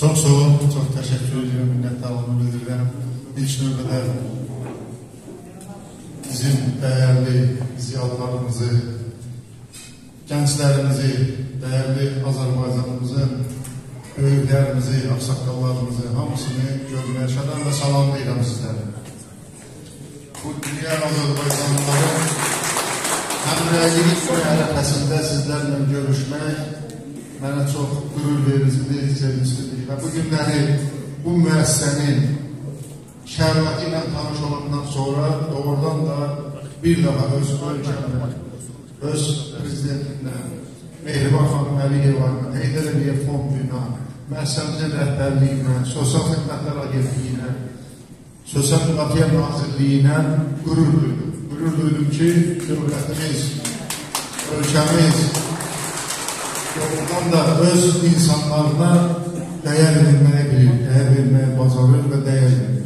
Çox sağ olun, çox təşəkkür edirəm, minnətdarlığımı bildirirəm. İlk növbədə bizim dəyərli ziyalılarımızı, gənclərimizi, dəyərli Azərbaycanımızın böyüklərimizi, axsaqqallarımızı, hamısını görməyə şədən və salamlayıram sizləri. Bu digər Azərbaycanlıların həmrəylik və ərəfəsində sizlərlə görüşmək mənə çox qürur vericidir, sevinclidir və bu günləri bu müəssisənin şəraiti ilə tanış olandan sonra doğrudan da bir daha öz ölkəmlə, öz prezidentinlə, Mehriban xanım Əliyeva, Heydər Əliyev fonduyla, müəssisəmizin rəhbərliyinə, Sosial Xidmətlər Agentliyinə, Sosial Müdafiə Nazirliyinə qürur duydum. Qürur duydum ki, dövlətimiz, ölkəmiz doğrudan da öz insanlarına dəyər verməyə bilir, dəyər verməyə bacarır və dəyər verir.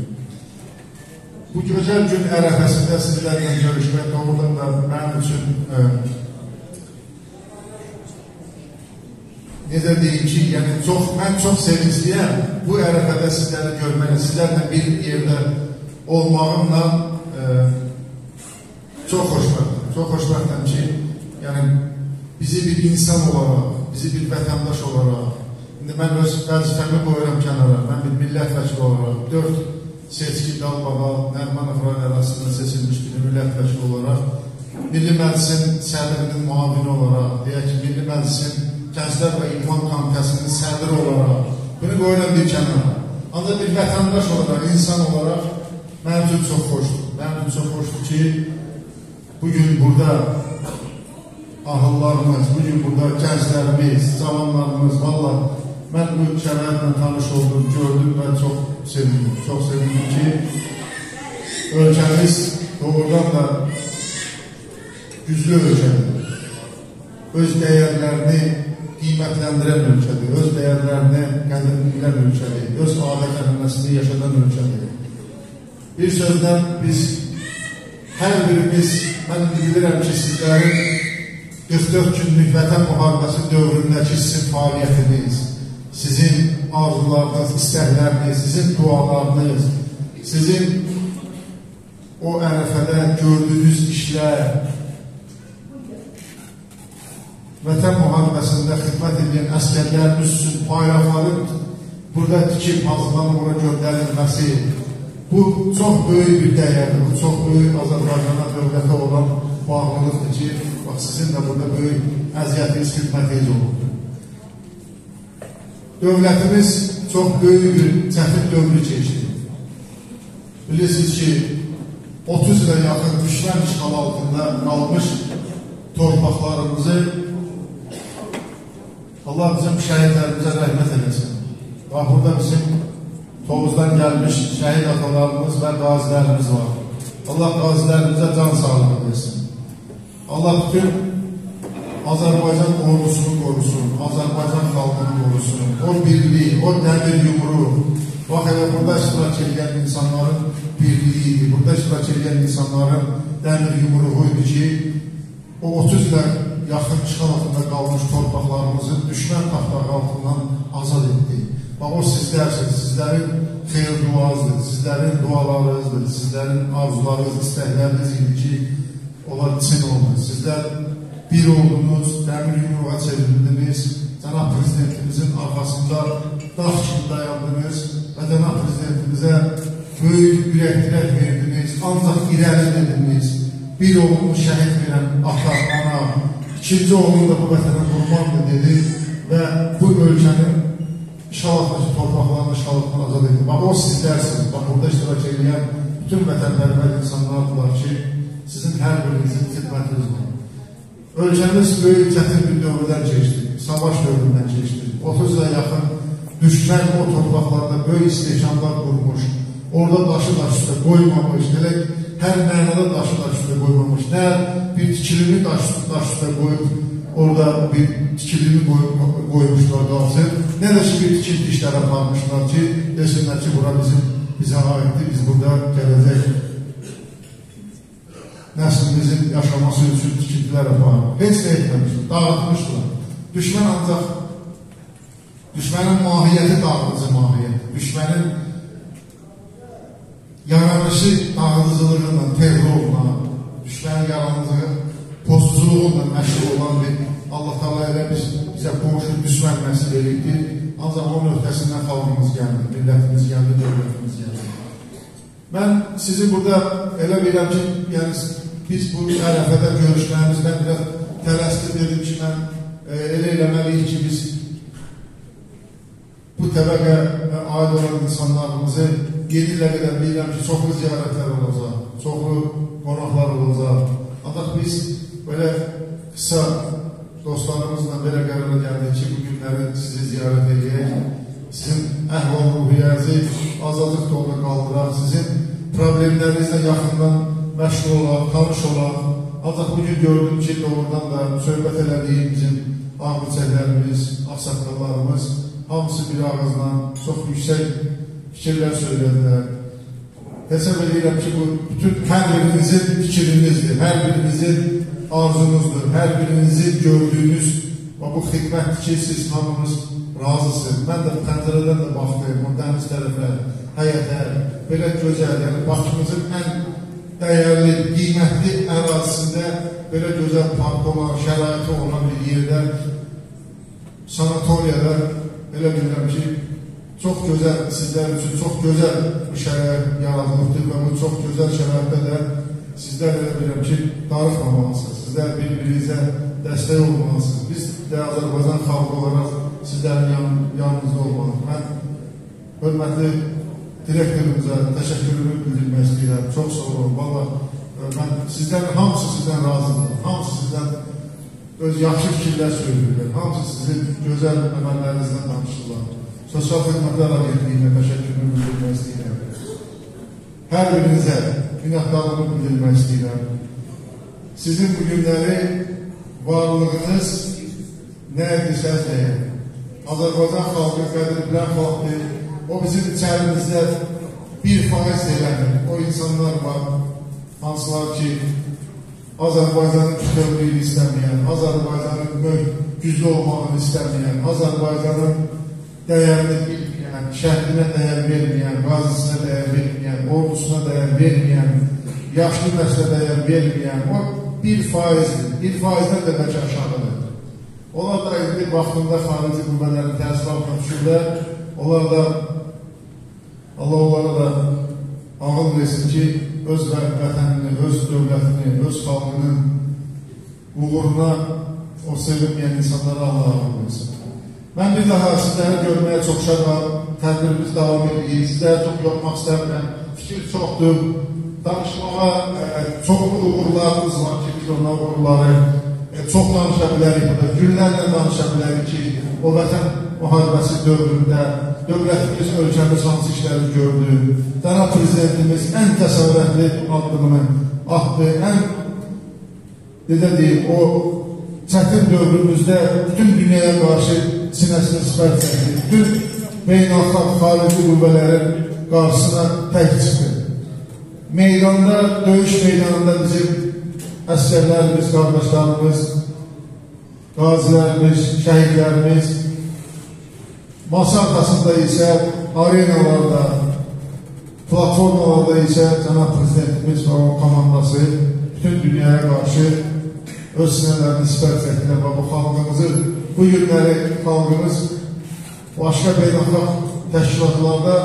Bu gözəl gün ərəfəsində sizlərlə görüşmək doğrudan da mənim üçün ə, necə deyim ki, yəni çox, mən çox sevincliyəm bu ərəfədə sizləri görməklə, sizlərlə bir yerdə olmağımla ə, çox xoşbəxtəm. Çox xoşbəxtəm ki, yəni bizi bir insan olaraq, bizi bir vətəndaş olaraq, indi mən öz vəzifəmi qoyuram kənara, mən bir millət vəkili olaraq, dörd seçki Dalbaba, Nərmanov rayon arasında seçilmiş bir millət vəkili olaraq, Milli Məclisin sədrinin muavini olaraq, deyək ki, Milli Məclisin Gənclər və İdman Komitəsinin sədri olaraq, bunu qoyuram bir kənara. Ancaq bir vətəndaş olaraq, insan olaraq mənim üçün çox xoşdur. Mənim üçün çox xoşdur ki, bugün burada ahıllarımız, bugün burada gənclərimiz, cavanlarımız, valla mən bu şəraitlə tanış oldum, gördüm və çox sevindim. Çox sevindim ki, ölkəmiz doğrudan da güclü ölkədir. Öz dəyərlərini qiymətləndirən ölkədir, öz dəyərlərini qədir bilən ölkədir, öz adət ənənəsini yaşadan ölkədir. Bir sözdən biz hər birimiz, mən bilirəm ki, sizlərin 44 günlük vətən müharibəsi dövründəki sizin fəaliyyətiniz, sizin arzularınız, istəkləriniz, sizin dualarınız, sizin o ərəfədə gördüyünüz işlər, vətən müharibəsində xidmət edən əskərlərimiz üçün bayraqların burada tikib hazırlanıb ora göndərilməsi, bu çox böyük bir dəyərdir, bu çox böyük Azərbaycana dövlətə olan bağlılıqdır ki, bax sizin də burada böyük əziyyətiniz, xidmətiniz olubdur. Dövlətimiz çox böyük bir çətin dövrü keçdi. Bilirsiniz ki, 30 ilə yaxın düşmən işğal altında qalmış torpaqlarımızı Allah bizim şəhidlərimizə rəhmət eləsin. Bax, burada bizim Tovuzdan gəlmiş şəhid atalarımız və qazilərimiz var. Allah qazilərimizə can sağlığı versin. Allah bütün Azərbaycan ordusunu qorusun, Azərbaycan xalqını qorusun. O birliyi, o dəmir yumruğu, bax elə burada iştirak edən insanların birliyi idi, burada iştirak edən insanların dəmir yumruğu idi ki, o 30 ilə yaxın işğal altında qalmış torpaqlarımızı düşmən taxtağı altından azad etdi. Bax, o sizlərsiniz, sizlərin xeyir duazdır, sizlərin dualarınızdır, sizlərin arzularınız, istəkləriniz idi ki, onlar için oldu. Sizlər bir oldunuz, dəmir yumruğa çevrildiniz, cənab prezidentimizin arxasında dağ kimi dayandınız və cənab prezidentimizə böyük ürəkdirək verdiniz, ancaq irəli dediniz. Bir oğlunu şəhid verən ata, ana, ikinci oğlunu da bu vətənə qurbandır dedi və bu ölkənin işğalatdakı torpaqlarını işğalatdan azad edin. Bax, o sizlərsiniz. Bax, burada iştirak edən bütün vətənpərvər insanlardılar ki, sizin hər birinizin xidmətiniz var. Ölkəmiz böyük çətin bir dövrdən keçdi, savaş dövründən keçdi. 30 ilə yaxın düşmən o torpaqlarda böyük istehkamlar qurmuş, orada daşı daş üstə qoymamış, elə hər mənada daşı daş üstə qoymamış, nə bir tikilini daş, daş üstə qoyub, orada bir tikilini qoy, qoymuşlar qalsın, nə də ki, bir tikil işlər aparmışlar ki, desinlər ki, bura bizim bizə aiddir, biz burada gələcək nəslimizin yaşaması üçün tikintilər aparır. Heç nə etməmişdir, dağıtmışlar. Düşmən ancaq Düşmənin mahiyyəti dağıdıcı mahiyyət. Düşmənin yaranışı dağıdıcılığıyla, terrorla, düşmənin yaranıcılığı pozsuzluğunla məşğul olan bir Allah Taala elə biz bizə qonşu düşmən nəsil edibdir. Ancaq onun öhdəsindən xalqımız gəldi, millətimiz gəldi, dövlətimiz gəldi. Mən sizi burada elə bilirəm ki, yəni biz bu ərəfədə görüşlərimizdən biraz tələsdir dedim ki, mən e, elə eləməliyik ki, biz bu təbəqə aid olan insanlarımızı yenilə qədər bilirəm ki, çoxlu ziyarətlər olacaq, çoxlu qonaqlar olacaq. Ancaq biz belə qısa dostlarımızla belə qərara gəldik ki, bu günləri sizi ziyarət edək, sizin əhval-ruhiyyənizi azadlıq yoluna qaldıraq, sizin problemlərinizlə yaxından məşğul olaq, tanış olaq. Ancaq bugün gördüm ki, doğrudan da söhbət elədiyim bizim ağbıçəklərimiz, axsaqqallarımız hamısı bir ağızla çox yüksək fikirlər söylədilər. Hesab edirəm ki, bu bütün hər birinizin fikrinizdir, hər birinizin arzunuzdur, hər birinizin gördüyünüz və bu xidmətdir ki, siz hamınız razısınız. Mən də pəncərədən də baxdım, o dəniz tərəfə, həyətə, belə gözəl, yəni Bakımızın ən dəyərli, qiymətli ərazisində belə gözəl park olan, şəraiti olan bir yerdə, sanatoriyada elə bilirəm ki, çox gözəl, sizlər üçün çox gözəl bir şərait yaradılıbdır və bu çox gözəl şəraitdə də sizlər elə bilirəm ki, darıxmamalısınız. Sizlər bir-birinizə dəstək olmalısınız. Biz də Azərbaycan xalqı olaraq sizlərin yan, yanınızda olmalıyıq. Mən hörmətli direktorumuza təşəkkürümü bildirmək istəyirəm. Çox sağ olun. Valla mən sizdən hamısı sizdən razıdır. Hamısı sizdən öz yaxşı fikirlər söyləyirlər. Hamısı sizin gözəl əməllərinizdən Sosial Xidmətlər Agentliyinə təşəkkürümü bildirmək istəyirəm. Hər birinizə minnətdarlığımı bildirmək istəyirəm. Sizin bu günləri varlığınız nə edirsəz deyin. Azərbaycan xalqı qədir bilən xalqdır. O bizim içərimizdə bir faiz deyilənir. O insanlar var, hansılar ki, Azərbaycanın bütövlüyünü istəməyən, Azərbaycanın güclü olmağını istəməyən, Azərbaycanın dəyərini bilməyən, şəhrinə dəyər verməyən, qazisine dəyər verməyən, ordusuna dəyər verməyən, yaşlı nəslə dəyər verməyən, o bir faizdir. Bir faizdən də bəlkə aşağıdır. Onlar da indi vaxtında xarici qüvvələrin təsir altına düşürlər. Onlar da Allah onlara da ağıl versin ki, öz vətənini, öz dövlətini, öz xalqının uğuruna o sevinməyən insanlara Allah ağıl versin. Mən bir daha sizləri görməyə çox şadam. Tədbirimiz davam edir. Sizləri çox görmək istəmirəm. Fikir çoxdur. Danışmağa e, çoxlu uğurlarımız var ki, biz ona uğurları e, çox danışa bilərik. Günlərlə danışa bilərik ki, o vətən müharibəsi dövründə dövlətimiz, ölkəmiz hansı işləri gördü. Cənab Prezidentimiz ən təsəvvürətli addımını atdı. Ən, necə deyim, o çətin dövrümüzdə bütün dünyaya qarşı sinəsini sifət çəkdi. Bütün beynəlxalq xarici qüvvələrin qarşısına tək çıxdı. Meydanda, döyüş meydanında bizim əsgərlərimiz, qardaşlarımız, qazilərimiz, şəhidlərimiz, masa arxasında isə arenalarda, platformalarda isə cənab prezidentimiz və o komandası bütün dünyaya qarşı öz sinələrini sifət çəkdilər və bu xalqımızı, bu günləri xalqımız başqa beynəlxalq təşkilatlarda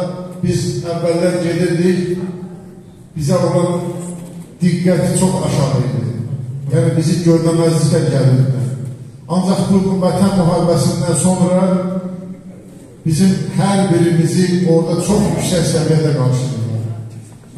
biz əvvəllər gedirdik, bizə olan diqqəti çox aşağı idi. Yəni bizi görməməzliklə gəlirdi. Ancaq bu vətən müharibəsindən sonra bizim hər birimizi orada çox yüksək səviyyədə qarşılayır.